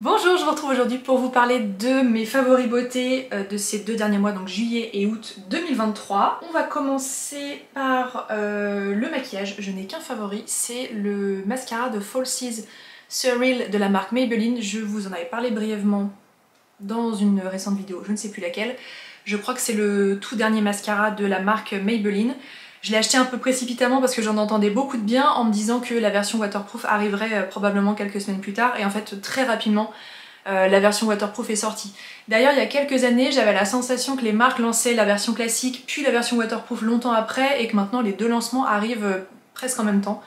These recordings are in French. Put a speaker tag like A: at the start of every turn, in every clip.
A: Bonjour, je vous retrouve aujourd'hui pour vous parler de mes favoris beauté euh, de ces deux derniers mois, donc juillet et août 2023. On va commencer par euh, le maquillage, je n'ai qu'un favori, c'est le mascara de Falsies Surreal de la marque Maybelline. Je vous en avais parlé brièvement dans une récente vidéo, je ne sais plus laquelle. Je crois que c'est le tout dernier mascara de la marque Maybelline. Je l'ai acheté un peu précipitamment parce que j'en entendais beaucoup de bien en me disant que la version waterproof arriverait euh, probablement quelques semaines plus tard et en fait très rapidement euh, la version waterproof est sortie. D'ailleurs il y a quelques années j'avais la sensation que les marques lançaient la version classique puis la version waterproof longtemps après et que maintenant les deux lancements arrivent euh, presque en même temps.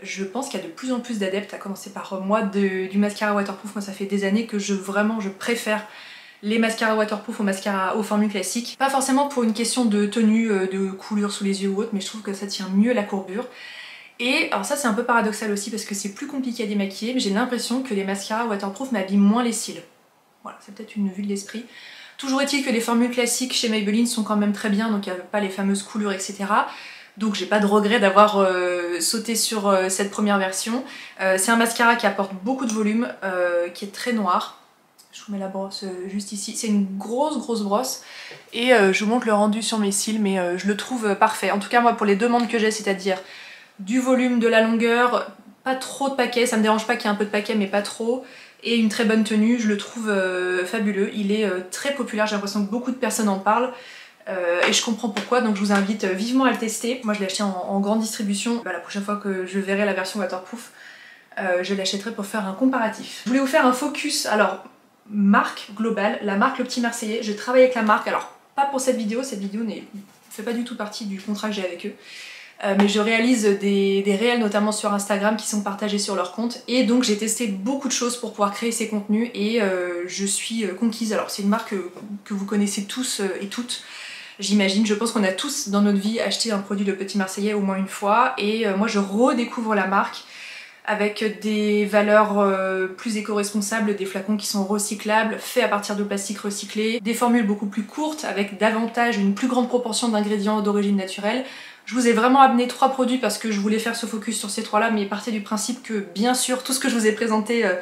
A: Je pense qu'il y a de plus en plus d'adeptes, à commencer par moi, du mascara waterproof. Moi ça fait des années que je vraiment je préfère les mascaras waterproof aux mascaras aux formules classiques. Pas forcément pour une question de tenue, euh, de coulure sous les yeux ou autre, mais je trouve que ça tient mieux la courbure. Et alors ça c'est un peu paradoxal aussi parce que c'est plus compliqué à démaquiller, mais j'ai l'impression que les mascaras waterproof m'abîment moins les cils. Voilà, c'est peut-être une vue de l'esprit. Toujours est-il que les formules classiques chez Maybelline sont quand même très bien, donc il n'y a pas les fameuses coulures, etc. Donc j'ai pas de regret d'avoir euh, sauté sur euh, cette première version. c'est un mascara qui apporte beaucoup de volume, qui est très noir, je vous mets la brosse euh, juste ici. C'est une grosse grosse brosse et euh, je vous montre le rendu sur mes cils mais euh, je le trouve parfait. En tout cas moi pour les demandes que j'ai, c'est-à-dire du volume, de la longueur, pas trop de paquets, ça me dérange pas qu'il y ait un peu de paquet mais pas trop, et une très bonne tenue, je le trouve fabuleux. Il est très populaire, j'ai l'impression que beaucoup de personnes en parlent. et je comprends pourquoi, donc je vous invite vivement à le tester. Moi je l'ai acheté en, grande distribution, bah, la prochaine fois que je verrai la version waterproof, je l'achèterai pour faire un comparatif. Je voulais vous faire un focus, alors marque globale, la marque Le Petit Marseillais. J'ai travaillé avec la marque, alors pas pour cette vidéo, cette vidéo ne fait pas du tout partie du contrat que j'ai avec eux. Euh, mais je réalise des, réels notamment sur Instagram qui sont partagés sur leur compte et donc j'ai testé beaucoup de choses pour pouvoir créer ces contenus et euh, je suis euh, conquise. Alors c'est une marque que, vous connaissez tous et toutes j'imagine. Je pense qu'on a tous dans notre vie acheté un produit de Petit Marseillais au moins une fois et moi je redécouvre la marque avec des valeurs euh, plus éco-responsables, des flacons qui sont recyclables, faits à partir de plastique recyclé, des formules beaucoup plus courtes avec davantage une plus grande proportion d'ingrédients d'origine naturelle. Je vous ai vraiment amené trois produits parce que je voulais faire ce focus sur ces trois-là, mais partez du principe que bien sûr tout ce que je vous ai présenté euh,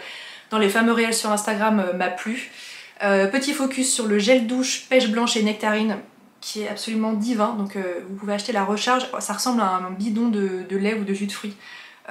A: dans les fameux réels sur Instagram euh, m'a plu. petit focus sur le gel douche pêche blanche et nectarine qui est absolument divin, donc vous pouvez acheter la recharge, ça ressemble à un bidon de, de lait ou de jus de fruits.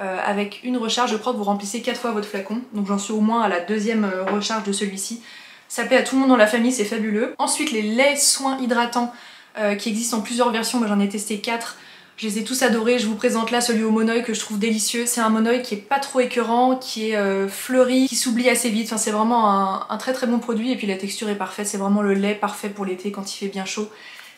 A: Euh, avec une recharge, je crois que vous remplissez 4 fois votre flacon, donc j'en suis au moins à la deuxième euh, recharge de celui-ci. Ça plaît à tout le monde dans la famille, c'est fabuleux. Ensuite les laits soins hydratants euh, qui existent en plusieurs versions, moi j'en ai testé 4. Je les ai tous adorés, je vous présente là celui au monoeil que je trouve délicieux. C'est un monoeil qui est pas trop écœurant, qui est fleuri, qui s'oublie assez vite. C'est vraiment un, très très bon produit et puis la texture est parfaite. C'est vraiment le lait parfait pour l'été quand il fait bien chaud.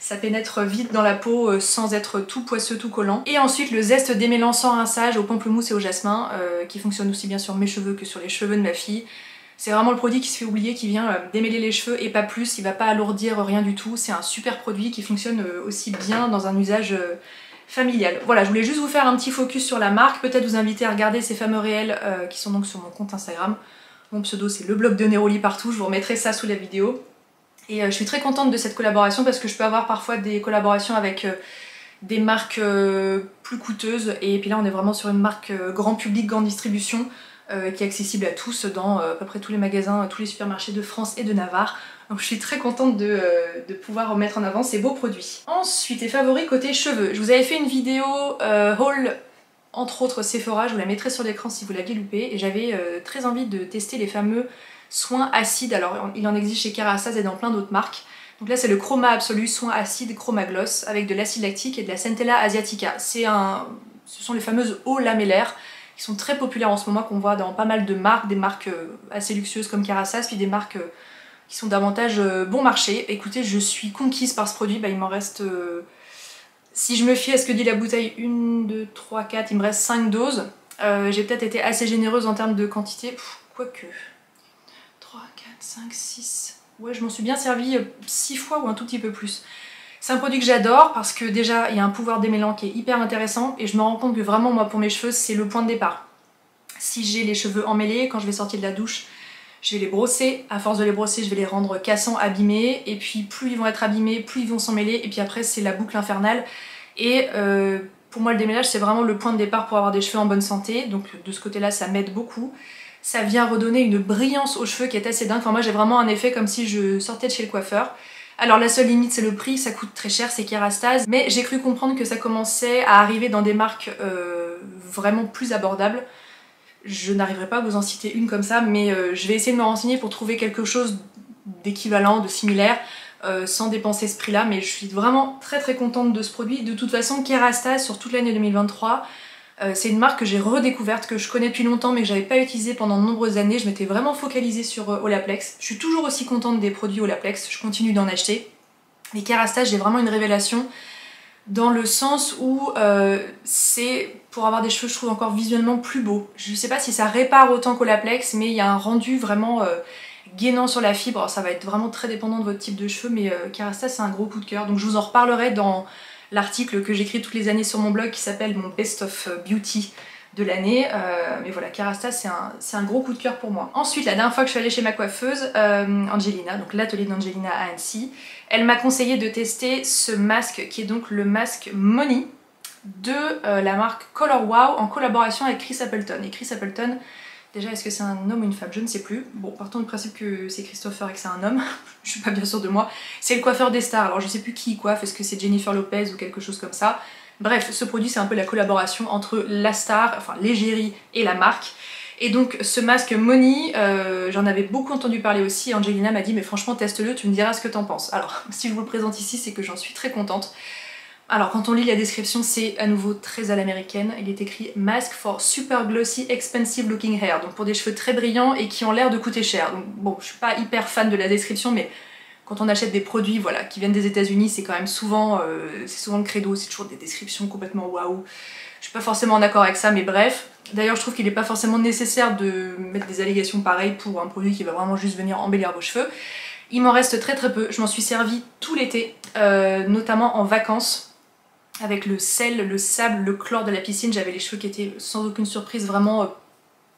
A: Ça pénètre vite dans la peau euh, sans être tout poisseux, tout collant. Et ensuite le zeste démêlant sans rinçage au pamplemousse et au jasmin, euh, qui fonctionne aussi bien sur mes cheveux que sur les cheveux de ma fille. C'est vraiment le produit qui se fait oublier, qui vient euh, démêler les cheveux et pas plus, il va pas alourdir rien du tout. C'est un super produit qui fonctionne aussi bien dans un usage familial. Voilà, je voulais juste vous faire un petit focus sur la marque, peut-être vous inviter à regarder ces fameux réels qui sont donc sur mon compte Instagram. Mon pseudo c'est le blog de Neroli partout, je vous remettrai ça sous la vidéo. Et euh, je suis très contente de cette collaboration parce que je peux avoir parfois des collaborations avec euh, des marques euh, plus coûteuses et puis là on est vraiment sur une marque grand public, grande distribution qui est accessible à tous dans à peu près tous les magasins, tous les supermarchés de France et de Navarre. Donc je suis très contente de, de pouvoir mettre en avant ces beaux produits. Ensuite, et favoris côté cheveux. Je vous avais fait une vidéo haul entre autres Sephora, je vous la mettrai sur l'écran si vous l'aviez loupé et j'avais très envie de tester les fameux soin acide. Alors il en existe chez Kerassas et dans plein d'autres marques. Donc là c'est le Chroma Absolu soin acide Chroma Gloss avec de l'acide lactique et de la Centella asiatica. Un... Ce sont les fameuses eaux lamellaires qui sont très populaires en ce moment qu'on voit dans pas mal de marques, des marques euh, assez luxueuses comme Kerassas puis des marques euh, qui sont davantage euh, bon marché. Écoutez je suis conquise par ce produit, bah, il m'en reste... Si je me fie à ce que dit la bouteille 1, 2, 3, 4, il me reste 5 doses. J'ai peut-être été assez généreuse en termes de quantité, quoique... 5, 6... Ouais, je m'en suis bien servi 6 euh, fois ou un tout petit peu plus. C'est un produit que j'adore parce que déjà, il y a un pouvoir démêlant qui est hyper intéressant et je me rends compte que vraiment, moi, pour mes cheveux, c'est le point de départ. Si j'ai les cheveux emmêlés, quand je vais sortir de la douche, je vais les brosser. À force de les brosser, je vais les rendre cassants, abîmés. Et puis, plus ils vont être abîmés, plus ils vont s'emmêler. Et puis après, c'est la boucle infernale. Et euh, pour moi, le démêlage, c'est vraiment le point de départ pour avoir des cheveux en bonne santé. Donc de ce côté-là, ça m'aide beaucoup. Ça vient redonner une brillance aux cheveux qui est assez dingue. Enfin moi j'ai vraiment un effet comme si je sortais de chez le coiffeur. Alors la seule limite c'est le prix, ça coûte très cher, c'est Kerastase, mais j'ai cru comprendre que ça commençait à arriver dans des marques euh, vraiment plus abordables. Je n'arriverai pas à vous en citer une comme ça, mais euh, je vais essayer de me renseigner pour trouver quelque chose d'équivalent, de similaire, euh, sans dépenser ce prix-là, mais je suis vraiment très très contente de ce produit. De toute façon, Kerastase sur toute l'année 2023, c'est une marque que j'ai redécouverte, que je connais depuis longtemps mais que j'avais pas utilisée pendant de nombreuses années. Je m'étais vraiment focalisée sur Olaplex. Je suis toujours aussi contente des produits Olaplex, je continue d'en acheter. Mais Kerastase, j'ai vraiment une révélation dans le sens où euh, c'est pour avoir des cheveux je trouve encore visuellement plus beaux. Je sais pas si ça répare autant qu'Olaplex mais il y a un rendu vraiment euh, gainant sur la fibre. ça va être vraiment très dépendant de votre type de cheveux mais euh, Kerastase c'est un gros coup de cœur donc je vous en reparlerai dans l'article que j'écris toutes les années sur mon blog qui s'appelle mon Best of Beauty de l'année. mais voilà, Kerastase c'est un, gros coup de cœur pour moi. Ensuite, la dernière fois que je suis allée chez ma coiffeuse, Angelina, donc l'atelier d'Angelina à Annecy, elle m'a conseillé de tester ce masque qui est donc le masque Money de euh, la marque Color Wow en collaboration avec Chris Appleton. Et Chris Appleton, déjà est-ce que c'est un homme ou une femme? Je ne sais plus. Bon, partons du principe que c'est Christopher et que c'est un homme, je suis pas bien sûre de moi. C'est le coiffeur des stars, alors je sais plus qui coiffe, est-ce que c'est Jennifer Lopez ou quelque chose comme ça? Bref, ce produit c'est un peu la collaboration entre la star, enfin l'égérie et la marque. Et donc ce masque Money, euh, j'en avais beaucoup entendu parler aussi, Angelina m'a dit mais franchement teste-le, tu me diras ce que t'en penses. Alors si je vous le présente ici c'est que j'en suis très contente. Alors quand on lit la description c'est à nouveau très à l'américaine, il est écrit Mask for super glossy expensive looking hair, donc pour des cheveux très brillants et qui ont l'air de coûter cher. Donc bon je suis pas hyper fan de la description mais quand on achète des produits voilà, qui viennent des états unis c'est quand même souvent, euh, c'est souvent le credo, c'est toujours des descriptions complètement waouh. Je suis pas forcément d'accord avec ça mais bref, D'ailleurs, je trouve qu'il n'est pas forcément nécessaire de mettre des allégations pareilles pour un produit qui va vraiment juste venir embellir vos cheveux. Il m'en reste très très peu, je m'en suis servi tout l'été, euh, notamment en vacances, avec le sel, le sable, le chlore de la piscine. J'avais les cheveux qui étaient sans aucune surprise vraiment euh,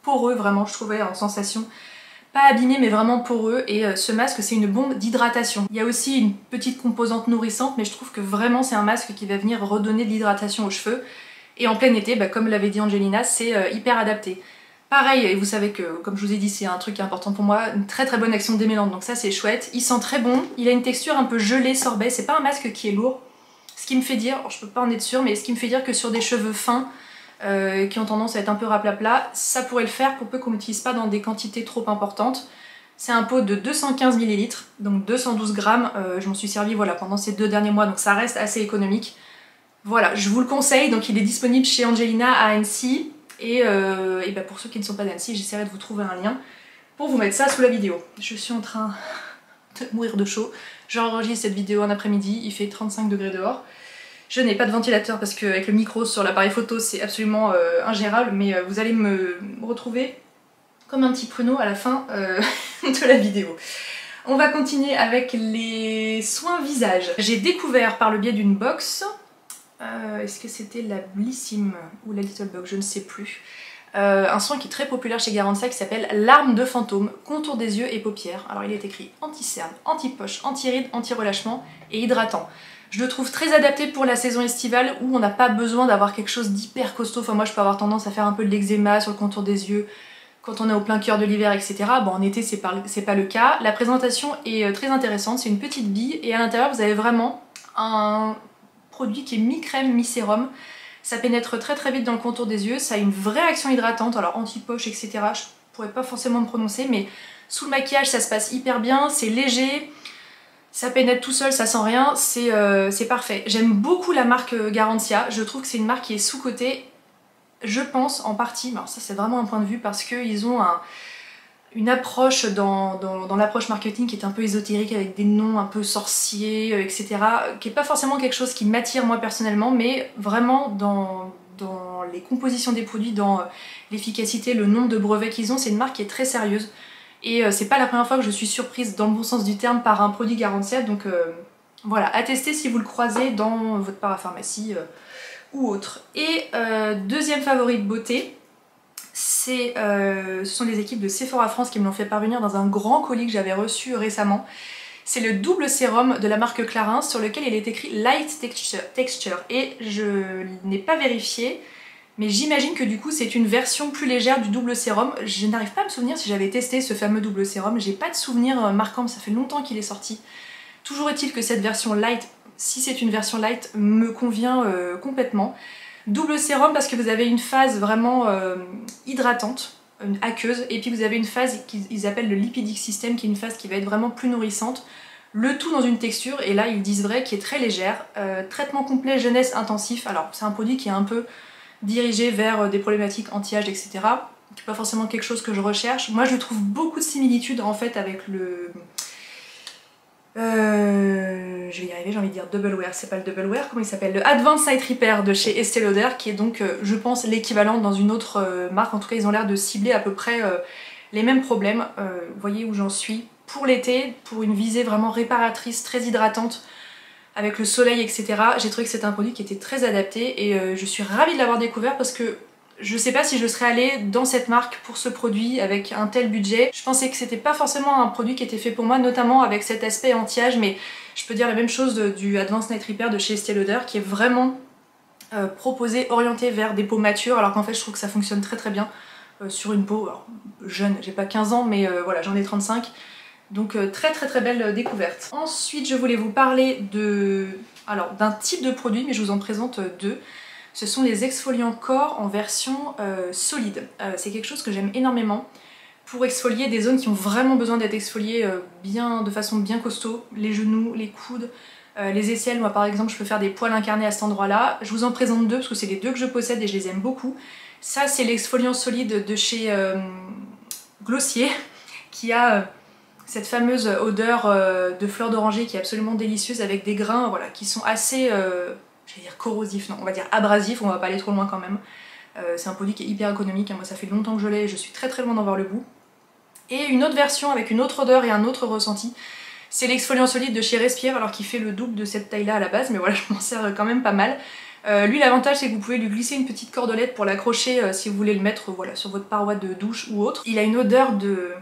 A: poreux, vraiment je trouvais en sensation. Pas abîmés mais vraiment poreux et euh, ce masque c'est une bombe d'hydratation. Il y a aussi une petite composante nourrissante mais je trouve que vraiment c'est un masque qui va venir redonner de l'hydratation aux cheveux. Et en plein été, bah, comme l'avait dit Angelina, c'est euh, hyper adapté. Pareil, et vous savez que, comme je vous ai dit, c'est un truc important pour moi, une très très bonne action démêlante, donc ça c'est chouette. Il sent très bon, il a une texture un peu gelée, sorbet, c'est pas un masque qui est lourd. Ce qui me fait dire, je peux pas en être sûre, mais ce qui me fait dire que sur des cheveux fins, euh, qui ont tendance à être un peu raplapla, ça pourrait le faire pour peu qu'on l'utilise pas dans des quantités trop importantes. C'est un pot de 215 ml, donc 212 grammes, euh, je m'en suis servi voilà, pendant ces deux derniers mois, donc ça reste assez économique. Voilà, je vous le conseille, donc il est disponible chez Angelina à Annecy. Et, euh, bah, pour ceux qui ne sont pas d'Annecy, j'essaierai de vous trouver un lien pour vous mettre ça sous la vidéo. Je suis en train de mourir de chaud. J'enregistre cette vidéo en après-midi, il fait 35 degrés dehors. Je n'ai pas de ventilateur parce qu'avec le micro sur l'appareil photo c'est absolument euh, ingérable, mais euh, vous allez me retrouver comme un petit pruneau à la fin de la vidéo. On va continuer avec les soins visage. J'ai découvert par le biais d'une box euh, est-ce que c'était la Blissim ou la Little Bug, je ne sais plus. Euh, un soin qui est très populaire chez Garantia qui s'appelle L'arme de fantôme, contour des yeux et paupières. Alors il est écrit anti-cerne, anti-poche, anti-ride, anti-relâchement et hydratant. Je le trouve très adapté pour la saison estivale où on n'a pas besoin d'avoir quelque chose d'hyper costaud. Enfin moi je peux avoir tendance à faire un peu de l'eczéma sur le contour des yeux quand on est au plein cœur de l'hiver, etc. Bon en été c'est pas, pas le cas. La présentation est euh, très intéressante, c'est une petite bille et à l'intérieur vous avez vraiment un produit qui est mi-crème, mi-sérum. Ça pénètre très très vite dans le contour des yeux, ça a une vraie action hydratante, alors anti-poche, etc. Je pourrais pas forcément me prononcer, mais sous le maquillage ça se passe hyper bien, c'est léger, ça pénètre tout seul, ça sent rien, c'est euh, parfait. J'aime beaucoup la marque euh, Garantia, je trouve que c'est une marque qui est sous-cotée, je pense en partie, alors ça c'est vraiment un point de vue parce qu'ils ont un une approche dans, l'approche marketing qui est un peu ésotérique avec des noms un peu sorciers, euh, etc. qui est pas forcément quelque chose qui m'attire moi personnellement, mais vraiment dans, dans les compositions des produits, dans l'efficacité, le nombre de brevets qu'ils ont, c'est une marque qui est très sérieuse. Et euh, c'est pas la première fois que je suis surprise dans le bon sens du terme par un produit Garantia, donc voilà, à tester si vous le croisez dans votre parapharmacie ou autre. Et deuxième favori de beauté, euh, ce sont les équipes de Sephora France qui me l'ont fait parvenir dans un grand colis que j'avais reçu récemment. C'est le double sérum de la marque Clarins sur lequel il est écrit Light texture. et je n'ai pas vérifié Mais j'imagine que du coup c'est une version plus légère du double sérum. Je n'arrive pas à me souvenir si j'avais testé ce fameux double sérum. J'ai pas de souvenir euh, marquant, ça fait longtemps qu'il est sorti. Toujours est-il que cette version light, si c'est une version light, me convient euh, complètement. Double sérum parce que vous avez une phase vraiment euh, hydratante, aqueuse, et puis vous avez une phase qu'ils appellent le lipidic system, qui est une phase qui va être vraiment plus nourrissante. Le tout dans une texture, et là ils disent vrai, qui est très légère. traitement complet jeunesse intensif, alors c'est un produit qui est un peu dirigé vers euh, des problématiques anti-âge, etc. Qui pas forcément quelque chose que je recherche. Moi, je trouve beaucoup de similitudes en fait avec le... Euh, je vais y arriver, j'ai envie de dire Double Wear, c'est pas le Double Wear, comment il s'appelle? Le Advanced Night Repair de chez Estée Lauder, qui est donc, euh, je pense, l'équivalent dans une autre marque. En tout cas, ils ont l'air de cibler à peu près les mêmes problèmes. vous voyez où j'en suis Pour l'été, pour une visée vraiment réparatrice, très hydratante, avec le soleil, etc. J'ai trouvé que c'était un produit qui était très adapté et euh, je suis ravie de l'avoir découvert parce que je sais pas si je serais allée dans cette marque pour ce produit avec un tel budget. Je pensais que c'était pas forcément un produit qui était fait pour moi, notamment avec cet aspect anti-âge, mais je peux dire la même chose du Advanced Night Repair de chez Estée Lauder qui est vraiment euh, proposé, orienté vers des peaux matures, alors qu'en fait je trouve que ça fonctionne très très bien euh, sur une peau jeune, j'ai pas 15 ans, mais voilà, j'en ai 35. Donc euh, très très très belle euh, découverte. Ensuite je voulais vous parler de alors d'un type de produit mais je vous en présente euh, deux. Ce sont les exfoliants corps en version solide. c'est quelque chose que j'aime énormément pour exfolier des zones qui ont vraiment besoin d'être exfoliées bien, de façon bien costaud. Les genoux, les coudes, les aisselles. Moi par exemple je peux faire des poils incarnés à cet endroit là. Je vous en présente deux parce que c'est les deux que je possède et je les aime beaucoup. Ça c'est l'exfoliant solide de chez Glossier qui a cette fameuse odeur euh, de fleurs d'oranger qui est absolument délicieuse avec des grains voilà, qui sont assez, euh, corrosifs, non, on va dire abrasifs, on va pas aller trop loin quand même. Euh, c'est un produit qui est hyper économique, hein. moi ça fait longtemps que je l'ai et je suis très très loin d'en voir le bout. Et une autre version avec une autre odeur et un autre ressenti, c'est l'exfoliant solide de chez Respire, alors qu'il fait le double de cette taille là à la base, mais voilà, je m'en sers quand même pas mal. lui l'avantage c'est que vous pouvez lui glisser une petite cordelette pour l'accrocher si vous voulez le mettre voilà, sur votre paroi de douche ou autre. Il a une odeur de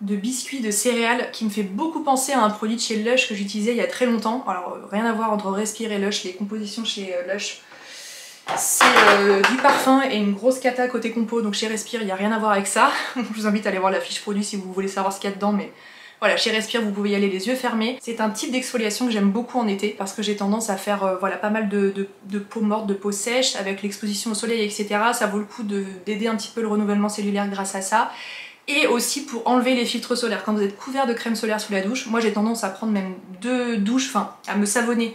A: de biscuits de céréales qui me fait beaucoup penser à un produit de chez Lush que j'utilisais il y a très longtemps. Alors euh, rien à voir entre Respire et Lush, les compositions chez euh, Lush c'est euh, du parfum et une grosse cata côté compo donc chez Respire il n'y a rien à voir avec ça. je vous invite à aller voir la fiche produit si vous voulez savoir ce qu'il y a dedans mais voilà, chez Respire, vous pouvez y aller les yeux fermés. C'est un type d'exfoliation que j'aime beaucoup en été parce que j'ai tendance à faire voilà, pas mal de, de, peau morte, de peau sèche avec l'exposition au soleil, etc. Ça vaut le coup d'aider un petit peu le renouvellement cellulaire grâce à ça et aussi pour enlever les filtres solaires. Quand vous êtes couvert de crème solaire sous la douche, moi j'ai tendance à prendre même deux douches, enfin à me savonner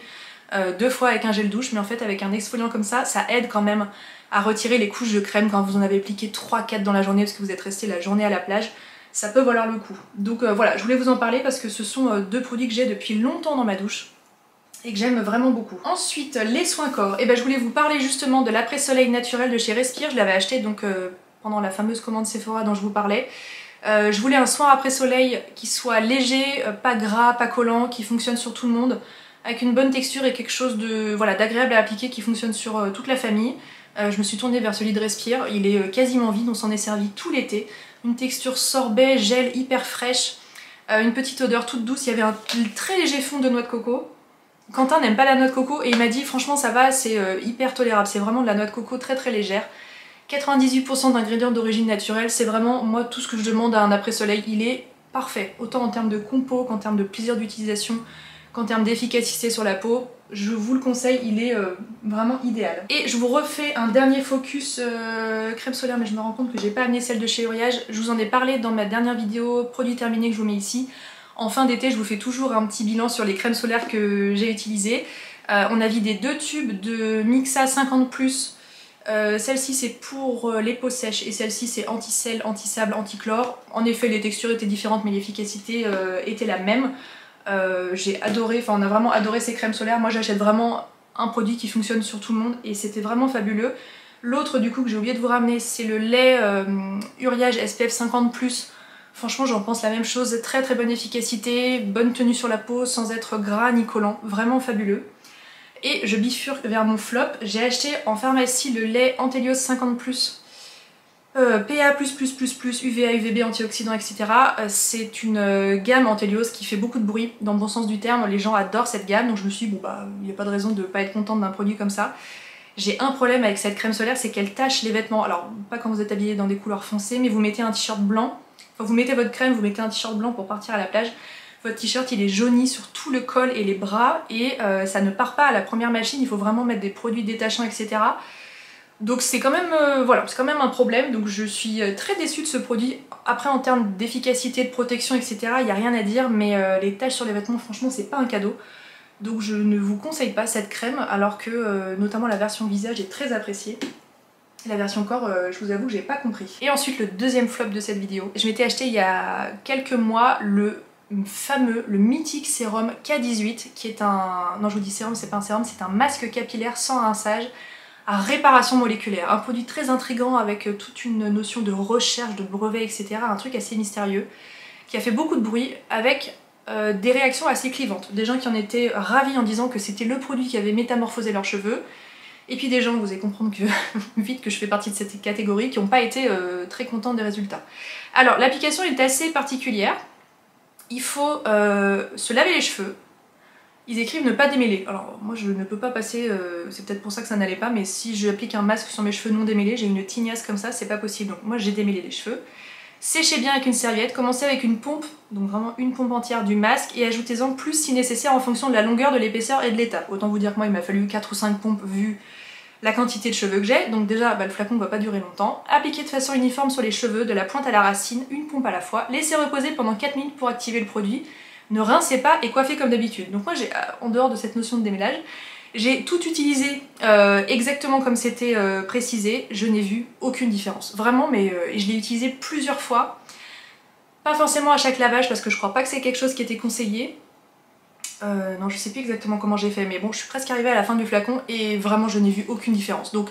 A: euh, deux fois avec un gel douche, mais en fait avec un exfoliant comme ça, ça aide quand même à retirer les couches de crème quand vous en avez appliqué 3-4 dans la journée parce que vous êtes resté la journée à la plage. Ça peut valoir le coup. Donc euh, voilà, je voulais vous en parler parce que ce sont euh, deux produits que j'ai depuis longtemps dans ma douche et que j'aime vraiment beaucoup. Ensuite, les soins corps. Et eh ben je voulais vous parler justement de l'après-soleil naturel de chez Respire. Je l'avais acheté donc pendant la fameuse commande Sephora dont je vous parlais. Euh, je voulais un soin après soleil qui soit léger, euh, pas gras, pas collant, qui fonctionne sur tout le monde, avec une bonne texture et quelque chose voilà d'agréable à appliquer qui fonctionne sur euh, toute la famille. je me suis tournée vers celui de Respire, il est quasiment vide, on s'en est servi tout l'été. Une texture sorbet, gel, hyper fraîche, une petite odeur toute douce, il y avait un très léger fond de noix de coco. Quentin n'aime pas la noix de coco et il m'a dit franchement ça va, c'est hyper tolérable, c'est vraiment de la noix de coco très très légère. 98% d'ingrédients d'origine naturelle, c'est vraiment moi tout ce que je demande à un après-soleil, il est parfait, autant en termes de compo qu'en termes de plaisir d'utilisation, qu'en termes d'efficacité sur la peau. Je vous le conseille, il est euh, vraiment idéal. Et je vous refais un dernier focus euh, crème solaire, mais je me rends compte que j'ai pas amené celle de chez Uriage. Je vous en ai parlé dans ma dernière vidéo produit terminé que je vous mets ici. En fin d'été, je vous fais toujours un petit bilan sur les crèmes solaires que j'ai utilisées. Euh, on a vidé deux tubes de Mixa 50+, euh, celle-ci c'est pour euh, les peaux sèches et celle-ci c'est anti-sel, anti-sable, anti-chlore. En effet les textures étaient différentes mais l'efficacité euh, était la même. J'ai adoré, enfin on a vraiment adoré ces crèmes solaires. Moi j'achète vraiment un produit qui fonctionne sur tout le monde et c'était vraiment fabuleux. L'autre du coup que j'ai oublié de vous ramener c'est le lait Uriage SPF 50+. Franchement j'en pense la même chose, très très bonne efficacité, bonne tenue sur la peau sans être gras ni collant, vraiment fabuleux. Et je bifurque vers mon flop. J'ai acheté en pharmacie le lait Antelios 50+, euh, PA++++, UVA, UVB, antioxydants, etc. C'est une euh, gamme Antelios qui fait beaucoup de bruit, dans le bon sens du terme. Les gens adorent cette gamme, donc je me suis dit, bon bah, il n'y a pas de raison de ne pas être contente d'un produit comme ça. J'ai un problème avec cette crème solaire, c'est qu'elle tache les vêtements. Alors, pas quand vous êtes habillé dans des couleurs foncées, mais vous mettez un t-shirt blanc, enfin vous mettez votre crème, vous mettez un t-shirt blanc pour partir à la plage, votre t-shirt il est jauni sur tout le col et les bras et euh, ça ne part pas à la première machine, il faut vraiment mettre des produits détachants etc. Donc c'est quand même euh, voilà, quand même un problème, donc je suis euh, très déçue de ce produit. Après en termes d'efficacité, de protection etc, il n'y a rien à dire, mais les taches sur les vêtements franchement c'est pas un cadeau. Donc je ne vous conseille pas cette crème alors que notamment la version visage est très appréciée. La version corps, je vous avoue j'ai pas compris. Et ensuite le deuxième flop de cette vidéo. Je m'étais acheté il y a quelques mois le fameux, le mythique sérum K18 qui est un... non je vous dis sérum, c'est pas un sérum, c'est un masque capillaire sans rinçage à réparation moléculaire. Un produit très intrigant avec euh, toute une notion de recherche, de brevet, etc. Un truc assez mystérieux qui a fait beaucoup de bruit avec euh, des réactions assez clivantes. Des gens qui en étaient ravis en disant que c'était le produit qui avait métamorphosé leurs cheveux. Et puis des gens, vous allez comprendre que vite que je fais partie de cette catégorie, qui n'ont pas été euh, très contents des résultats. Alors l'application est assez particulière il faut euh, se laver les cheveux. Ils écrivent ne pas démêler. Alors moi je ne peux pas passer, euh, c'est peut-être pour ça que ça n'allait pas, mais si j'applique un masque sur mes cheveux non démêlés, j'ai une tignasse comme ça, c'est pas possible. Donc moi j'ai démêlé les cheveux. Séchez bien avec une serviette, commencez avec une pompe, donc vraiment une pompe entière du masque, et ajoutez-en plus si nécessaire en fonction de la longueur, de l'épaisseur et de l'état. Autant vous dire que moi il m'a fallu 4 ou 5 pompes vu la quantité de cheveux que j'ai, donc déjà bah, le flacon ne va pas durer longtemps. Appliquez de façon uniforme sur les cheveux, de la pointe à la racine, une pompe à la fois. Laissez reposer pendant 4 minutes pour activer le produit. Ne rincez pas et coiffez comme d'habitude. Donc moi j'ai, euh, en dehors de cette notion de démêlage, j'ai tout utilisé euh, exactement comme c'était euh, précisé, je n'ai vu aucune différence. Vraiment, mais je l'ai utilisé plusieurs fois. Pas forcément à chaque lavage parce que je crois pas que c'est quelque chose qui était conseillé, euh, non, je sais plus exactement comment j'ai fait, mais bon, je suis presque arrivée à la fin du flacon et vraiment je n'ai vu aucune différence. Donc,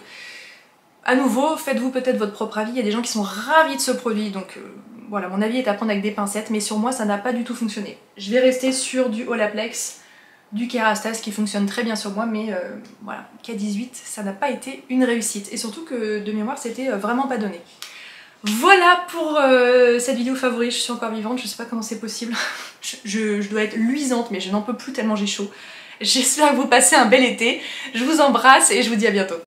A: à nouveau, faites-vous peut-être votre propre avis. Il y a des gens qui sont ravis de ce produit, donc euh, voilà, mon avis est à prendre avec des pincettes, mais sur moi, ça n'a pas du tout fonctionné. Je vais rester sur du Olaplex, du Kerastase qui fonctionne très bien sur moi, mais euh, voilà, K18, ça n'a pas été une réussite. Et surtout que de mémoire, c'était vraiment pas donné. Voilà pour euh, cette vidéo favorite, je suis encore vivante, je sais pas comment c'est possible. je, je, dois être luisante mais je n'en peux plus tellement j'ai chaud. J'espère que vous passez un bel été, je vous embrasse et je vous dis à bientôt.